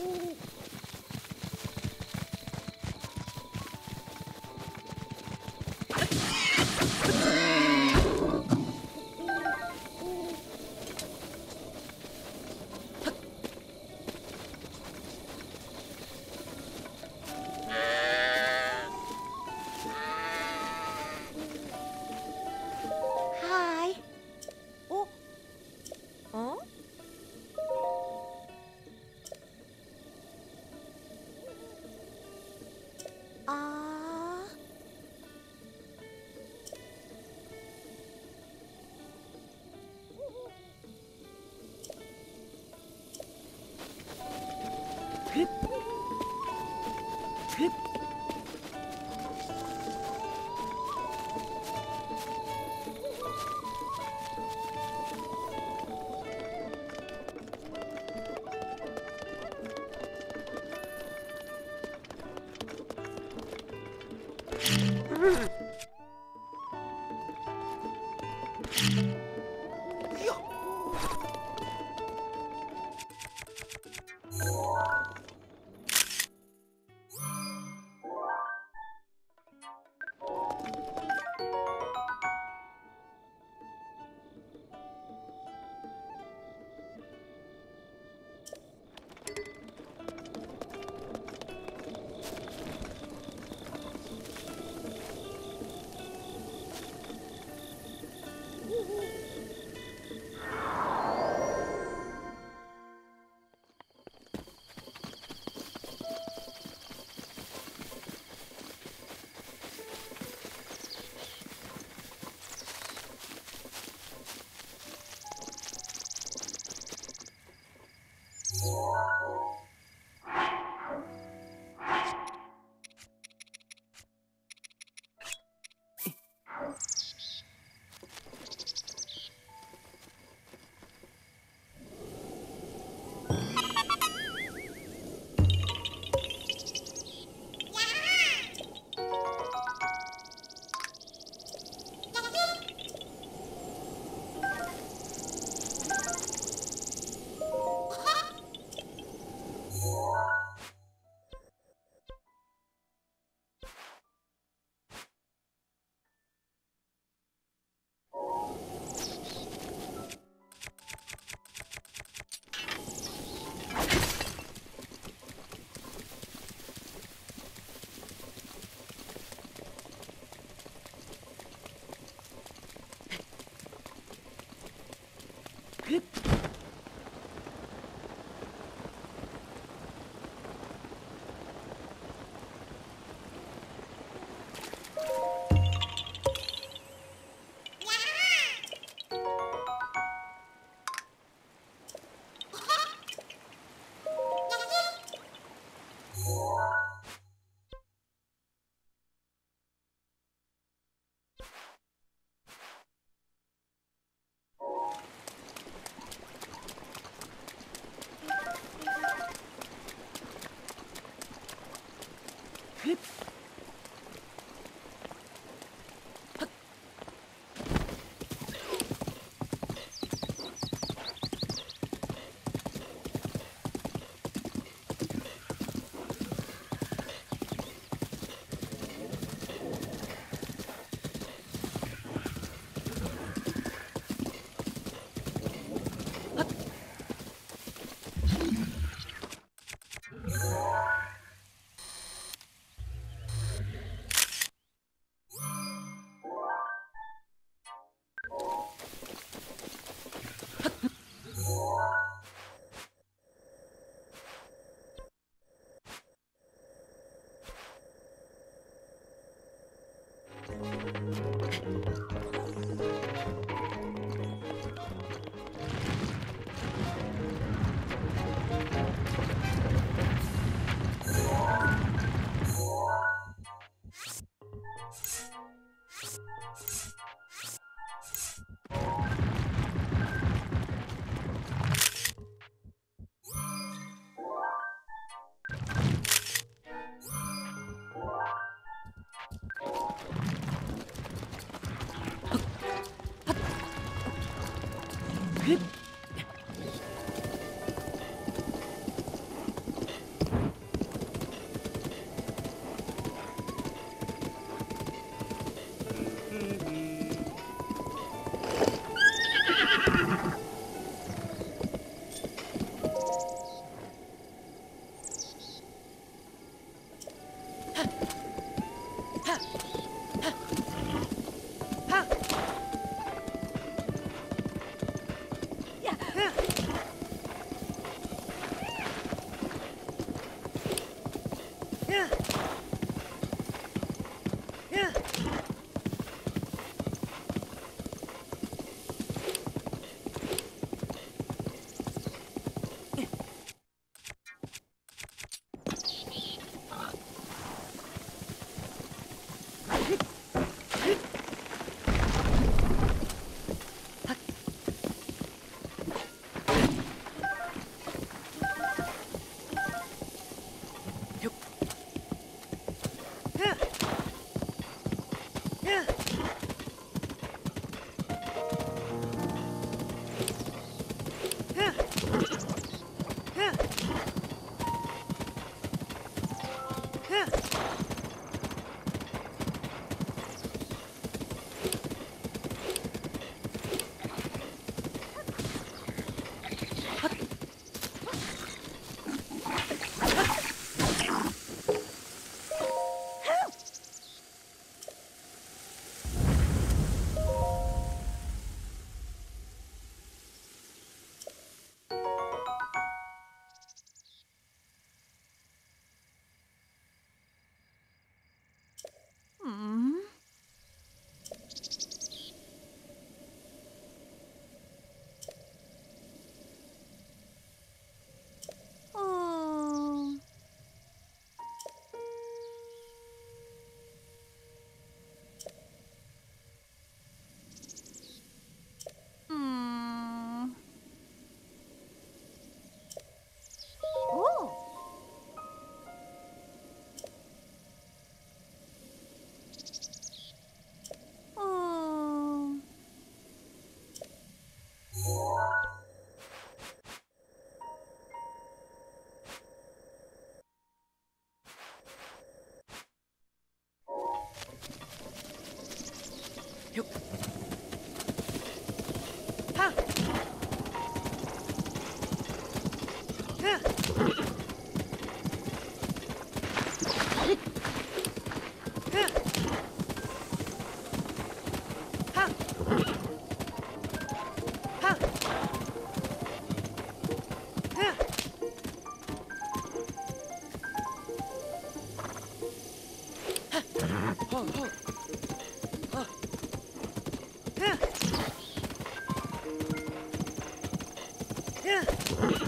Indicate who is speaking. Speaker 1: Ooh. Thanks. Good. 看 Yeah.